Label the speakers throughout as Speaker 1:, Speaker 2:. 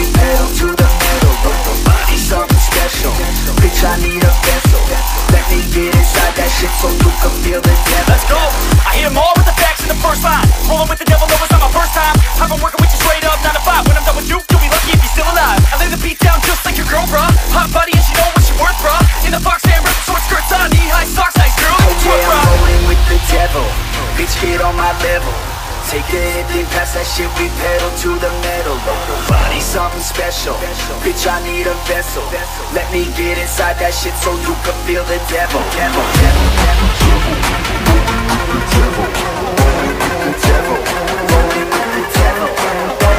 Speaker 1: Pedal to the metal, but the body's something special. Bitch, I need a vessel. Let me get inside that shit so you can feel the devil. Let's go! I hit all with the facts in the first line. Rolling with the devil, no, it's not my first time. I've been working with you straight up, 9 to 5 When I'm done with you,
Speaker 2: you'll be lucky if you're still alive. I lay the beat down just like your girl, bruh. Hot body and she know what she worth, bruh. In the box, and ripping short skirts on Knee-high socks, nice girl,
Speaker 1: oh, yeah, work,
Speaker 2: bruh.
Speaker 1: I'm rolling with the devil. Bitch, get on my level. Take it, then pass that shit, we pedal to the special, bitch I need a vessel. Let me get inside that shit so you can feel the devil. Devil, devil, devil, devil The devil, rolling with the devil. Oh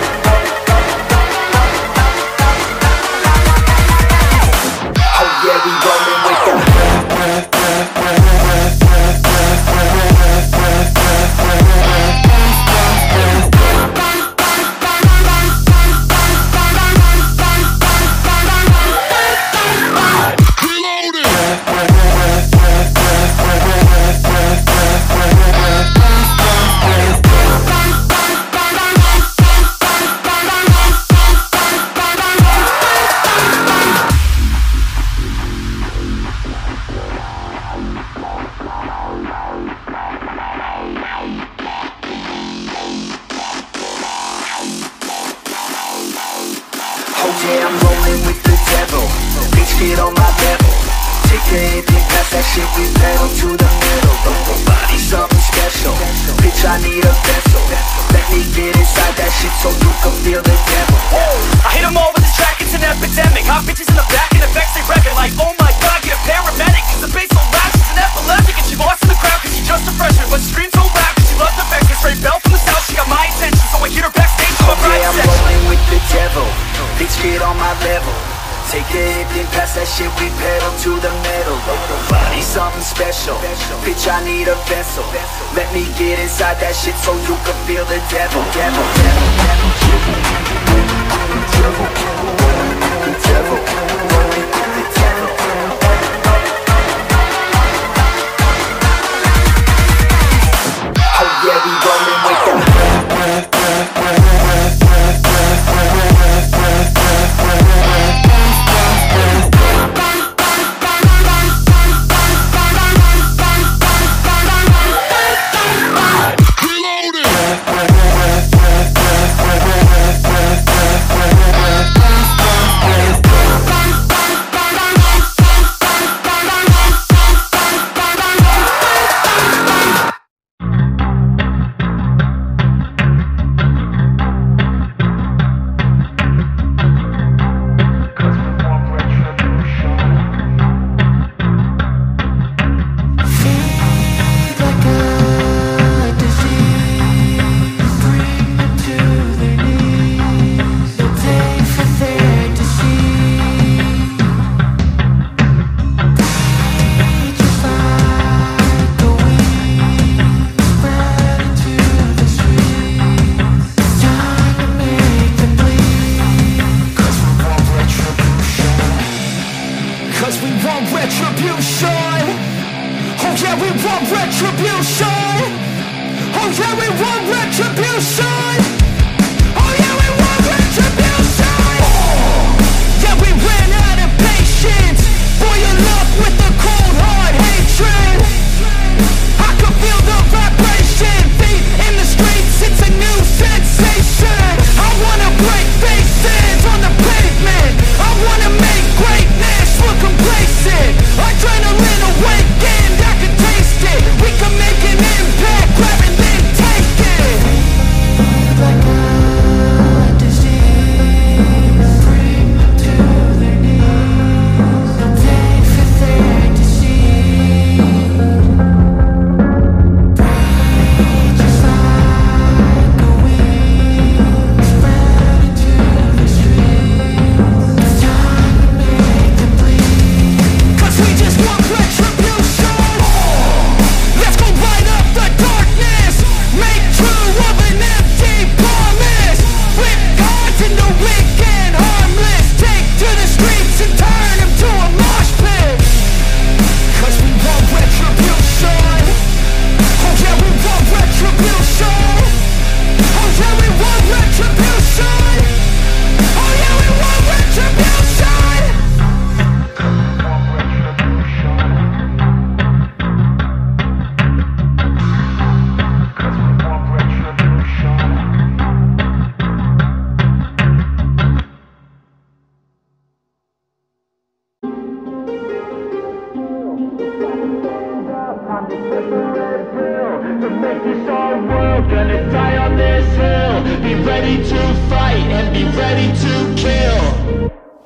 Speaker 1: ready to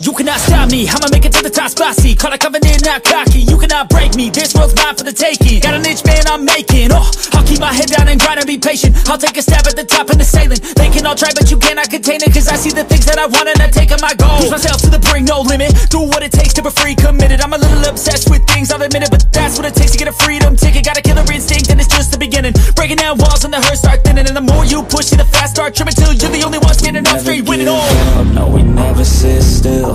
Speaker 2: you cannot stop me, I'ma make it to the top spicy Call it covenant, not cocky. You cannot break me, this world's mine for the taking. Got an itch, man, I'm making. Oh, I'll keep my head down and grind and be patient. I'll take a stab at the top and the sailing. They can all try, but you cannot contain it Cause I see the things that I want and I take on my goal. Push myself to the brink, no limit. Do what it takes to be free, committed. I'm a little obsessed with things, I'll admit it But that's what it takes to get a freedom ticket. Got a killer instinct and it's just the beginning. Breaking down walls and the hurt start thinning. And the more you push it, the fast start tripping Till you're the only one standing up straight, winning all.
Speaker 3: No, we never sit still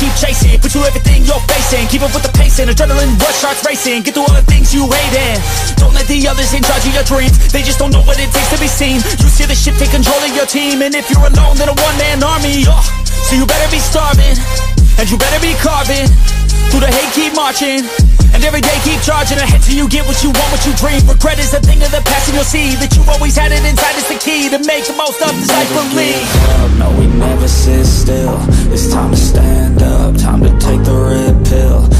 Speaker 2: Keep chasing. Put you everything you're facing. Keep up with the pace and adrenaline rush starts racing. Get through all the things you hate and Don't let the others in charge of your dreams. They just don't know what it takes to be seen. You see the shit take control of your team. And if you're alone then a one-man army. Oh, So you better be starving. And you better be carving. Through the hate keep marching and every day keep charging ahead till you get what you want, what you dream. Regret is a thing of the past and you'll see That you've always had it inside. It's the key To make the most of this life believe
Speaker 3: No, we never sit still. It's time to stand up, time to take the red pill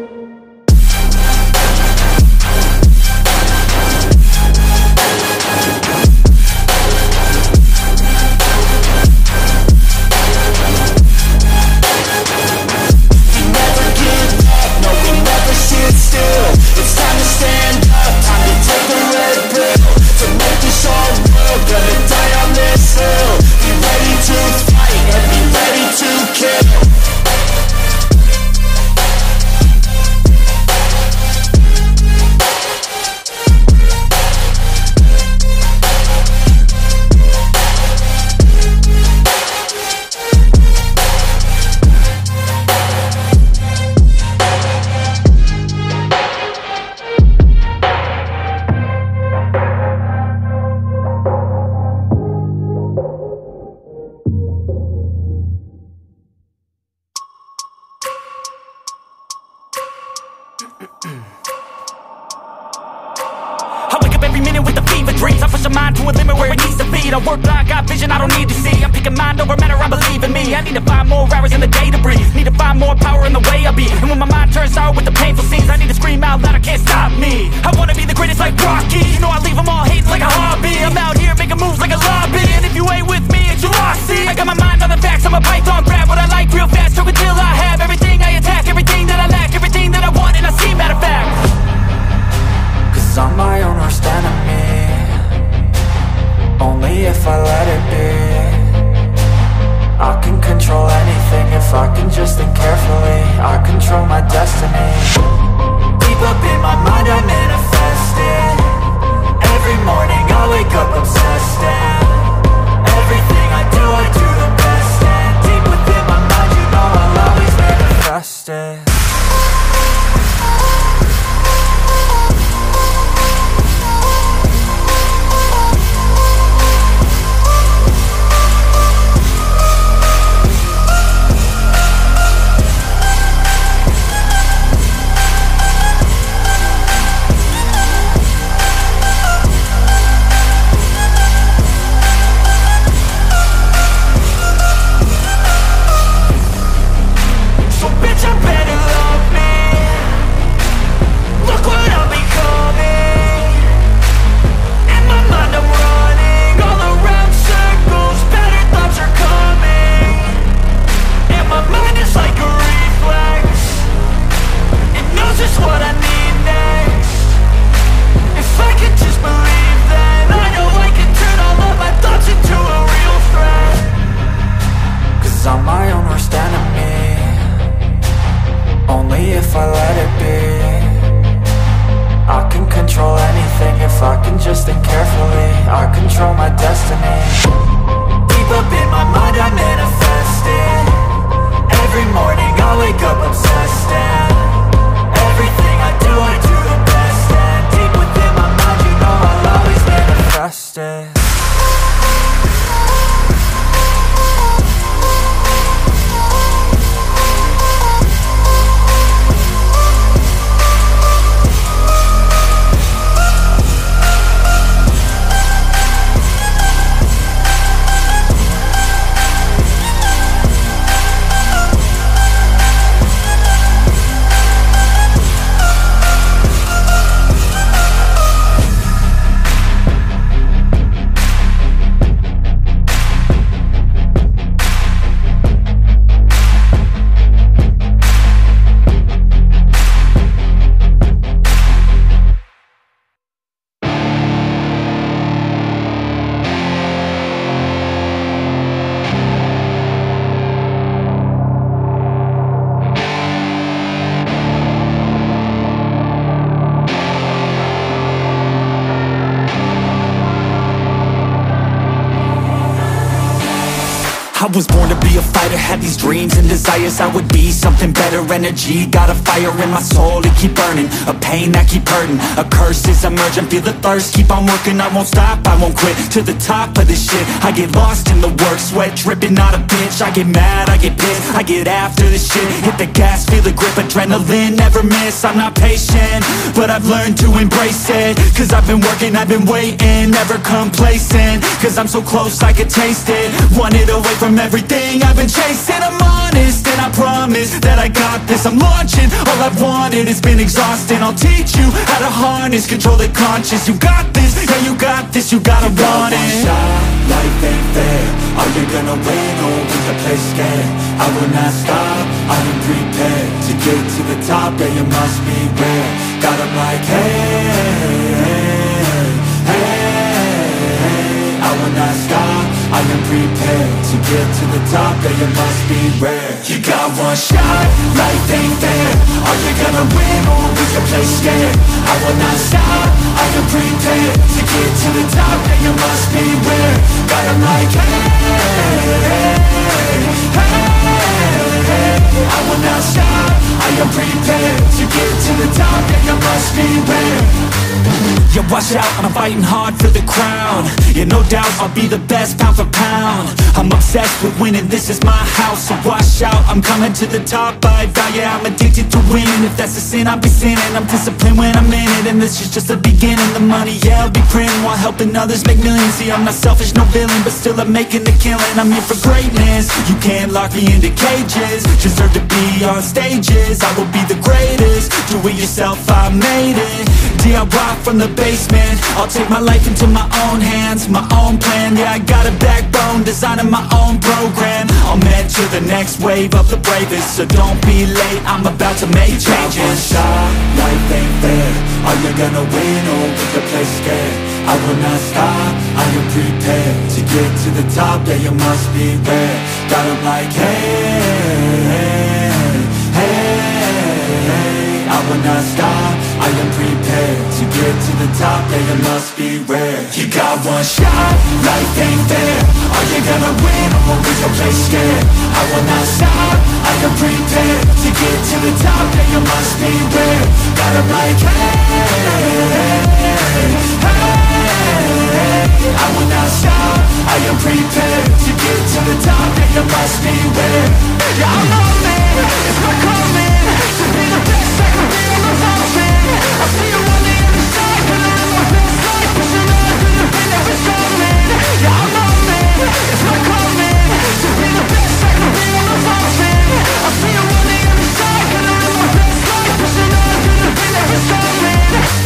Speaker 3: desires I would be something better, energy Got a fire in my soul to keep burning. A pain that keep hurting, a curse is emerging. Feel the thirst, keep on working, I won't stop, I won't quit. To the top of this shit, I get lost in the work. Sweat dripping, not a bitch, I get mad, I get pissed. I get after this shit, hit the gas, feel the grip Adrenaline, never miss, I'm not patient But I've learned to embrace it. Cause I've been working, I've been waiting Never complacent, cause I'm so close I could taste it. Wanted away from everything I've been chasing. I'm honest and I promise that I got this. I'm launching, all I've wanted has been exhausting. I'll teach you how to harness, control the conscious You got this, yeah you got this, you gotta you want it. shot, life ain't fair. Are you gonna win or will you play scared? I will not stop, I am prepared To get to the top, yeah you must be rare Got them like hey, hey, hey will not stop I am prepared to get to the top, yeah you must be rare. You got one shot, life ain't fair. Are you gonna win or will you play scared? I will not stop, I am prepared to get to the top, yeah you must be rare. Got them like hey, hey, hey, I will not stop, I am prepared to get to the top, yeah you must be rare yeah, watch out, I'm fighting hard for the crown. Yeah, no doubt, I'll be the best pound for pound. I'm obsessed with winning, this is my house. So watch out, I'm coming to the top. I vow, yeah, I'm addicted to winning. If that's a sin, I'll be sinning. I'm disciplined when I'm in it And this is just the beginning. The money, yeah, I'll be printing While helping others make millions. See, I'm not selfish, no villain But still I'm making the killing. I'm here for greatness. You can't lock me into cages Deserve to be on stages. I will be the greatest. Do it yourself, I made it. DIY from the basement. I'll take my life into my own hands My own plan, yeah I got a backbone Designing my own program. I'll mentor the next wave of the bravest. So don't be late, I'm about to make changes. One shot, life ain't fair. Are you gonna win or will you play scared? I will not stop, I am prepared To get to the top, yeah you must be rare Got them like hey, hey, hey I will not stop I am prepared to get to the top, yeah, you must be rare You got one shot, life ain't fair. Are you gonna win? Or will your place scared? I will not stop, I am prepared to get to the top, yeah, you must be rare Got a like, hey, hey, hey I will not stop, I am prepared to get to the top, yeah, it must be rare Yeah, I'm on it's my calling To be the best I can be the mountain. I see you on the other side, but I'm my best life Pushing on through the pain that coming Yeah, I'm on it's not coming. To be the best I can be the mountain. I see you on the other side, but I'm my best life Pushing on through the pain that coming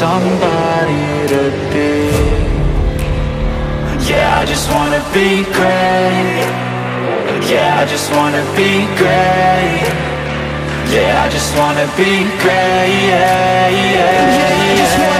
Speaker 4: somebody to be. Yeah, I just wanna be great. Yeah, I just wanna be great. Yeah, I just wanna be great. Yeah, yeah, yeah,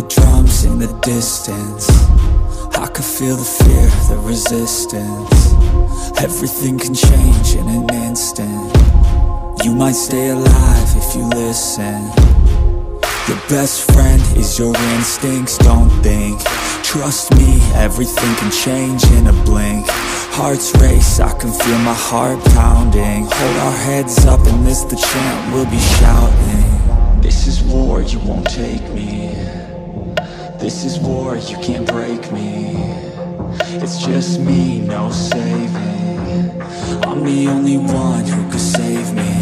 Speaker 3: the drums in the distance. I can feel the fear, the resistance. Everything can change in an instant. You might stay alive if you listen. Your best friend is your instincts, don't think. Trust me, everything can change in a blink. Hearts race, I can feel my heart pounding. Hold our heads up and this the chant we'll be shouting. This is war, you won't take me This is war, you can't break me. It's just me, no saving. I'm the only one who could save me.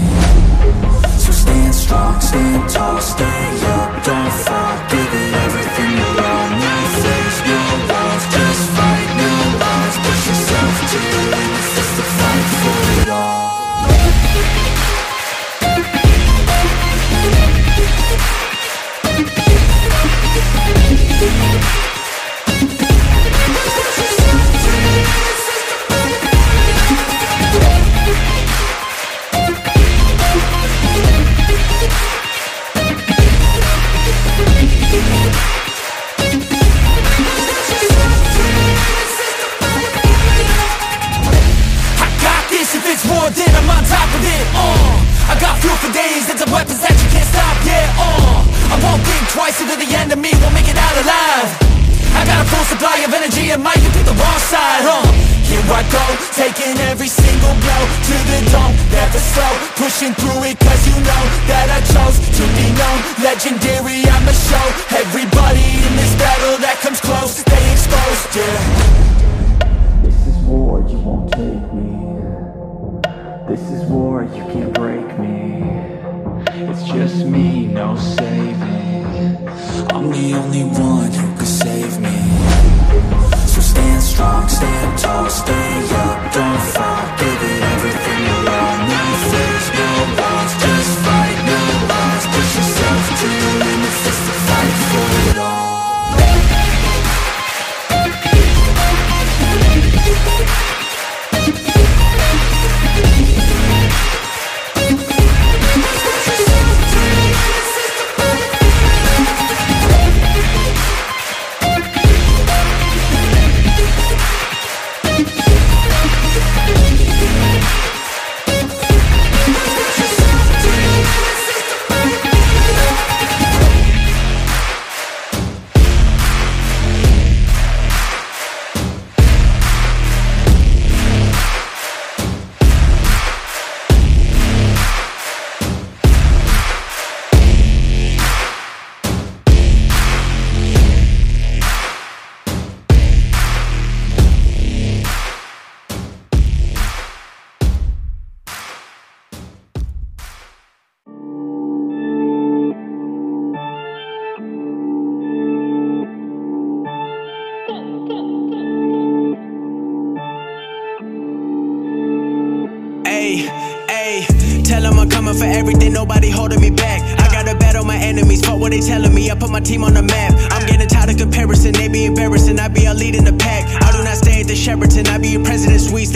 Speaker 3: So stand strong, stand tall, stay up,
Speaker 5: stay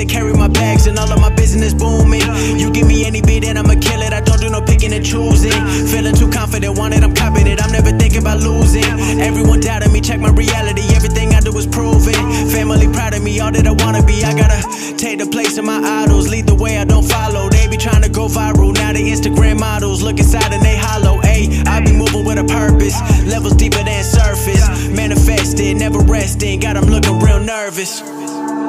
Speaker 6: carry my bags and all of my business booming. You give me any beat and I'ma kill it. I don't do no picking and choosing. Feeling too confident, want it, I'm it. I'm never thinking about losing. Everyone doubted me, check my reality. Everything I do is proven. Family proud of me, all that I wanna be. I gotta take the place of my idols, lead the way I don't follow. They be trying to go viral. Now they Instagram models look inside and they hollow. Ayy, I be moving with a purpose. Levels deeper than surface. Manifested, never resting. Got 'em looking real nervous.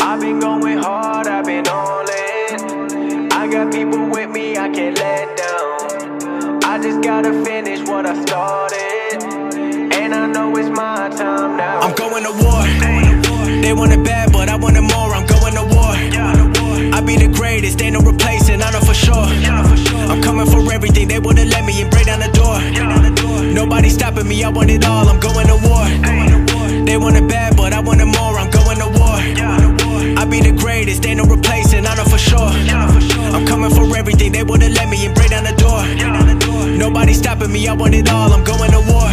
Speaker 6: I've been going hard, I've been all in. I got people with me, I can't let down. I just gotta finish what I started. And I know it's my time now. I'm going to war. They want it bad, but I want it more. I'm going to war. I be the greatest, ain't no replacing, I know for sure. I'm coming for everything, they wouldn't let me in, break down the door. Nobody stopping me, I want it all, I'm going to war. They want it bad, but I want it more, I be the greatest, ain't no replacing, I know for sure. I'm coming for everything, they wouldn't let me in, break down the door. Nobody stopping me, I want it all, I'm going to war.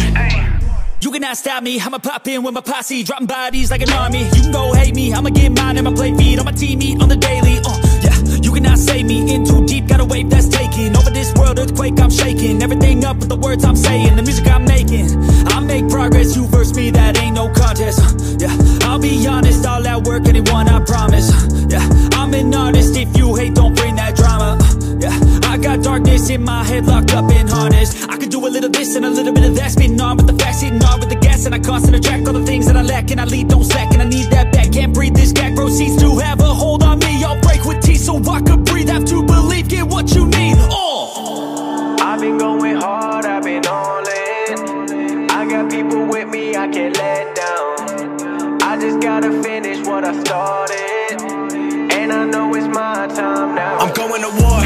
Speaker 7: You cannot stop me, I'ma pop in with my posse Dropping bodies like an army You can go hate me, I'ma get mine and my play feed On my team eat on the daily, uh, yeah You cannot save me, in too deep, got a wave that's taking over this world, earthquake, I'm shaking. Everything up with the words I'm saying, the music I'm making. I make progress, you verse me, that ain't no contest. Uh, yeah, I'll be honest, all that work, anyone, I promise. Uh, yeah, I'm an artist, if you hate, don't bring that drama. Uh, yeah, I got darkness in my head, locked up in harness. I could do a little this and a little bit of that, spitting
Speaker 3: on with the facts, hitting on with the gas, and I constantly track all the things that I lack, and I lead, don't slack, and I need that back. Can't breathe this gap, proceeds to have so I could breathe. Have to believe, get what you need. Oh.
Speaker 6: I've been going hard, I've been all in. I got people with me, I can't let down. I just gotta finish what I started. And I know it's my time now. I'm going to war.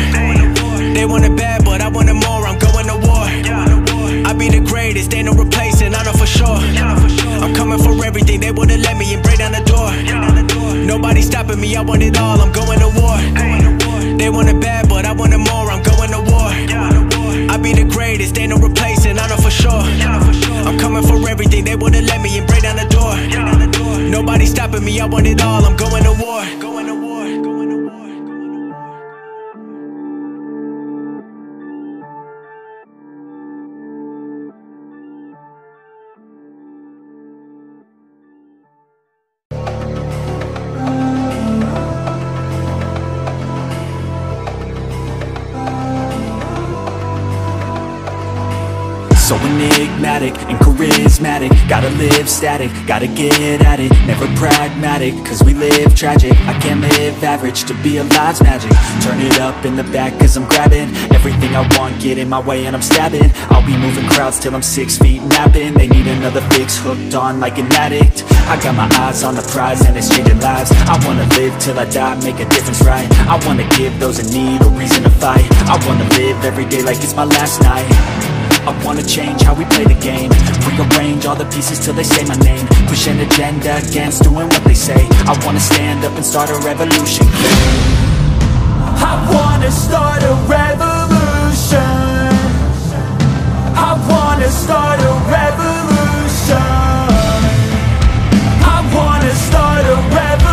Speaker 6: They want it bad, but I want it more. I'm going to war. Yeah. I be the greatest, they no replacing, I know for sure. I'm coming for everything, they wouldn't let me and break down the door. Nobody stopping me, I want it all, I'm going to war. They want it bad, but I want it more, I'm going to war. I be the greatest, ain't no replacing, I know for sure. I'm coming for everything, they wouldn't let me and break down the door. Nobody stopping me, I want it all, I'm going to war. Going to war.
Speaker 3: So enigmatic and charismatic. Gotta live static, gotta get at it. Never pragmatic, cause we live tragic. I can't live average, to be alive's magic. Turn it up in the back cause I'm grabbing Everything I want, get in my way and I'm stabbing. I'll be moving crowds till I'm six feet napping. They need another fix, hooked on like an addict. I got my eyes on the prize and it's changing lives. I wanna live till I die, make a difference right? I wanna give those in need a reason to fight. I wanna live every day like it's my last night I wanna change how we play the game. Rearrange all the pieces till they say my name. Push an agenda against doing what they say. I wanna stand up and start a revolution I wanna start a revolution. I wanna start a revolution. I wanna start a revolution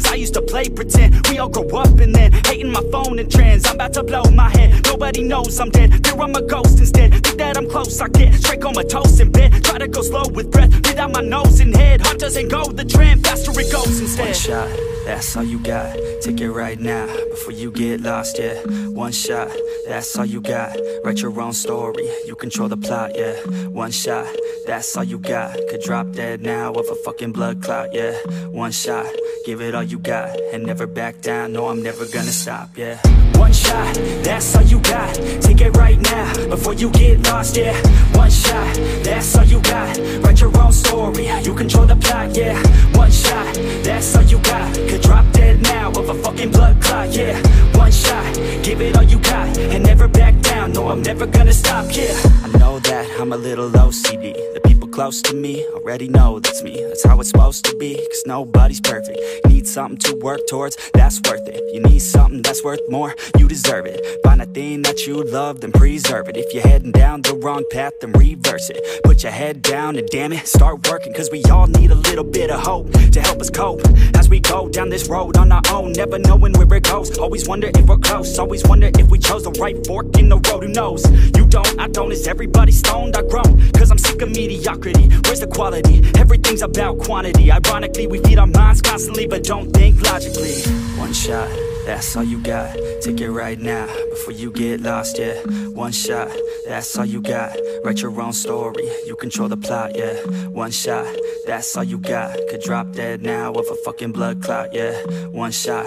Speaker 3: friends I used to play pretend. We all grow up and then Hating my phone and trends. I'm about to blow my head. Nobody knows I'm dead. Fear I'm a ghost instead. Think that I'm close. I get straight comatose in bed Try to go slow with breath My nose and head Heart doesn't go the trend Faster it goes instead. One shot, that's all you got. Take it right now Before you get lost, yeah. One shot, that's all you got. Write your own story You control the plot, yeah. One shot, that's all you got. Could drop dead now of a fucking blood clot, yeah. One shot, give it all you got And never back down, no I'm never gonna stop, yeah. One shot, that's all you got. Take it right now, before you get lost, yeah. One shot, that's all you got. Write your own story, you control the plot, yeah. One shot, that's all you got. Could drop dead now of a fucking blood clot, yeah. One shot, give it all you got And never back down, no I'm never gonna stop, yeah. I know that I'm a little OCD The people close to me. Already know that's me. That's how it's supposed to be, cause nobody's perfect. Need something to work towards, that's worth it. You need something that's worth more, you deserve it. Find a thing that you love, then preserve it. If you're heading down the wrong path, then reverse it. Put your head down and damn it, start working Cause we all need a little bit of hope to help us cope. As we go down this road on our own, never knowing where it goes. Always wonder if we're close, always wonder if we chose the right fork in the road Who knows? You don't, I don't, is everybody stoned? I grown, cause I'm sick of mediocrity Where's the quality? Everything's about quantity. Ironically, we feed our minds constantly But don't think logically. One shot, that's all you got. Take it right now, before you get lost, yeah. One shot, that's all you got. Write your own story, you control the plot, yeah. One shot, that's all you got. Could drop dead now of a fucking blood clot, yeah. One shot,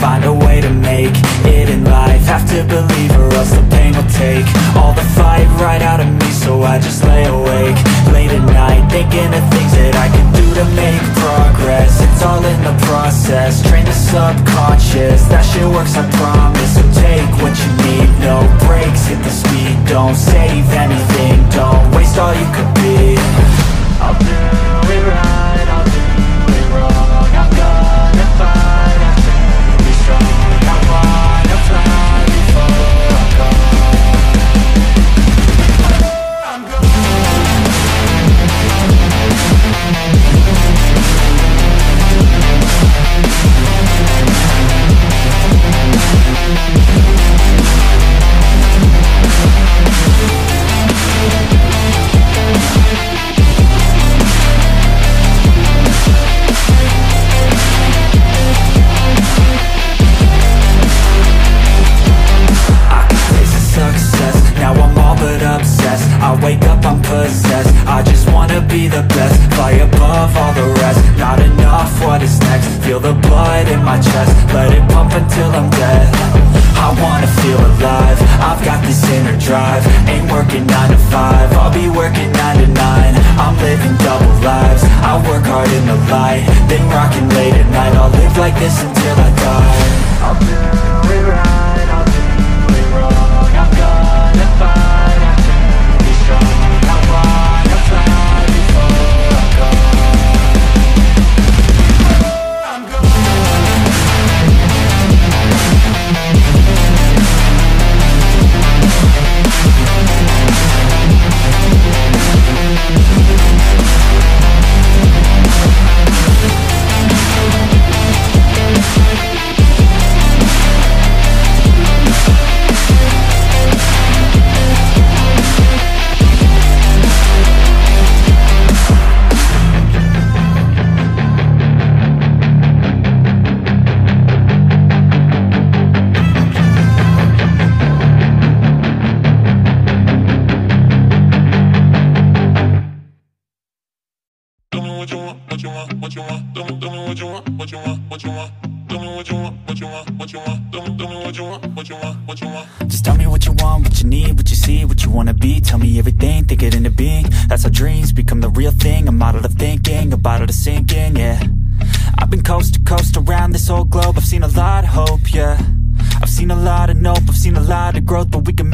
Speaker 1: find a way to make it in life. Have to believe or else the pain will take All the fight right out of me so I just lay awake Late at night thinking of things that I can do to make progress. It's all in the process, train the subconscious. That shit works I promise, so take what you need No breaks, hit the speed, don't save anything Don't waste all you could be. I'll do it right,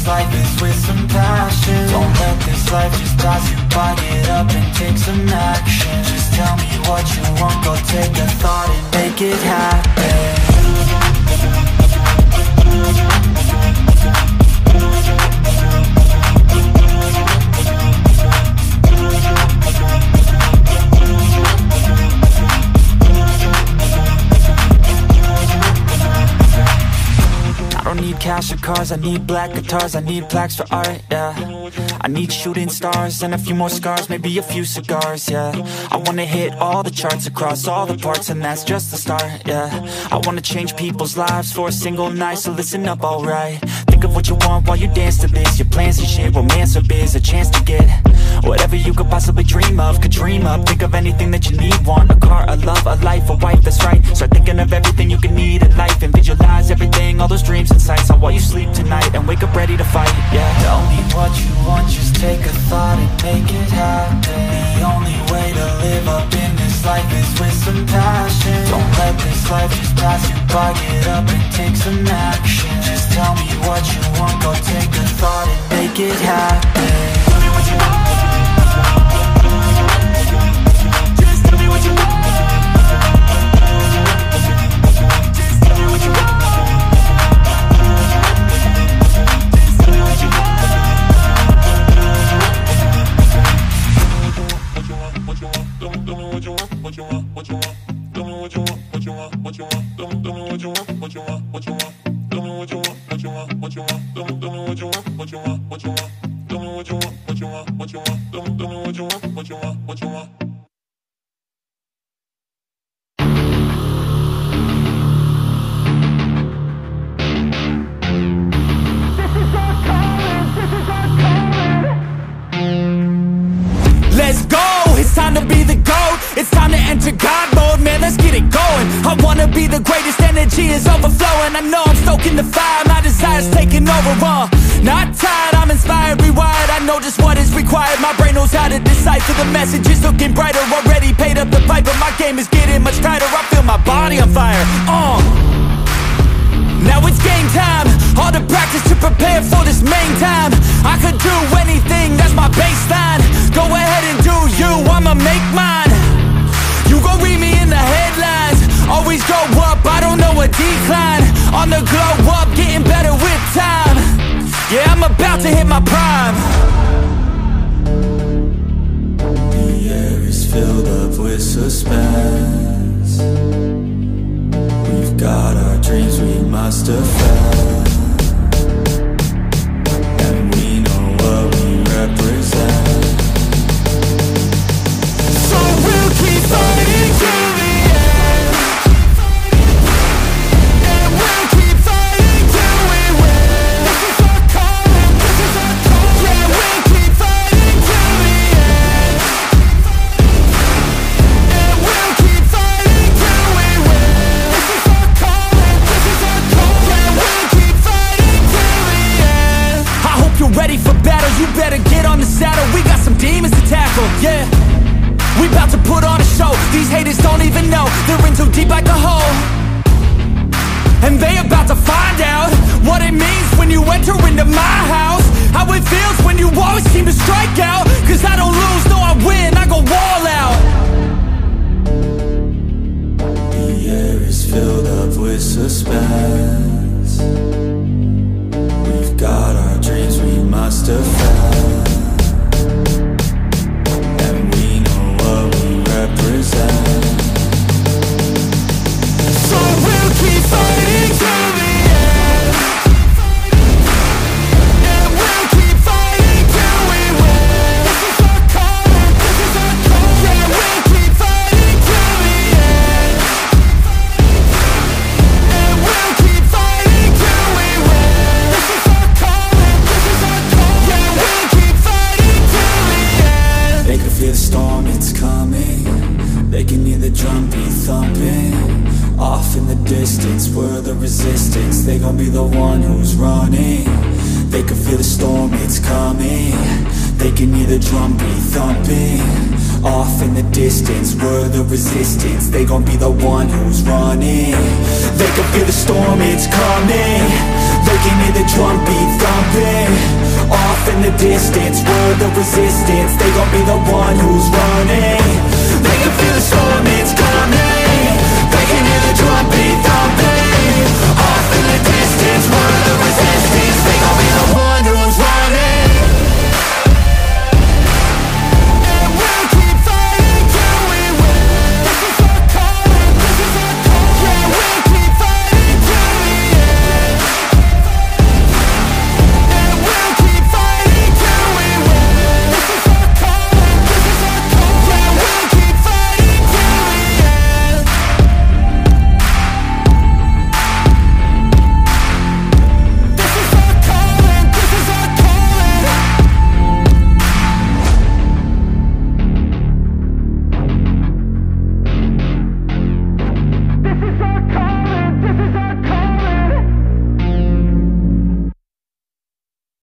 Speaker 3: this life is with some passion. Don't let this life just pass you by, get up and take some action. Just tell me what you want, go take a thought and make it happen cars, I need black guitars, I need plaques for art, yeah. I need shooting stars and a few more scars, maybe a few cigars, yeah. I wanna hit all the charts across all the parts and that's just the start, yeah. I wanna change people's lives for a single night, so listen up, alright Think of what you want while you dance to this. Your plans and shit, romance or biz, a chance to get Whatever you could possibly dream of, could dream up Think of anything that you need, want A car, a love, a life, a wife, that's right. Start thinking of everything you can need in life And visualize everything, all those dreams and sights. On while you sleep tonight and wake up ready to fight, yeah. Tell me what you want, just take a thought and make it happen. The only way to live up life is with some passion. Don't let this life just pass you by, get up and take some action. Just tell me what you want, go take a thought and make it happen
Speaker 7: Let's go, it's time to be the GOAT It's time to enter God mode, man, let's get it going. I wanna be the greatest, energy is overflowing. I know I'm stoking the fire, my desire's taking over, uh. Not tired, I'm inspired, rewired. I know just what is required, my brain knows how to decipher The message is looking brighter, already paid up the piper My game is getting much tighter, I feel my body on fire, uh. Now it's game time. All the practice to prepare for this main time. I could do anything, that's my baseline. Go ahead and do you, I'ma make mine You gon' read me in the headlines. Always go up, I don't know a decline. On the glow up, getting better with time. Yeah, I'm about to hit my prime.
Speaker 3: The air is filled up with suspense. We've got our dreams we must defend And we know what
Speaker 7: the resistance. They gon' be
Speaker 3: the
Speaker 7: one who's running.
Speaker 3: They can feel the storm, it's coming. They can hear the drum beat thumping. Off in the distance, we're the resistance. They gon' be the one who's running. They can feel the storm, it's coming. They can hear the drum beat thumping. Off in the distance, we're the resistance. They gon' be the one who's running. They can feel the storm, it's coming. They can hear the drum beat thumping is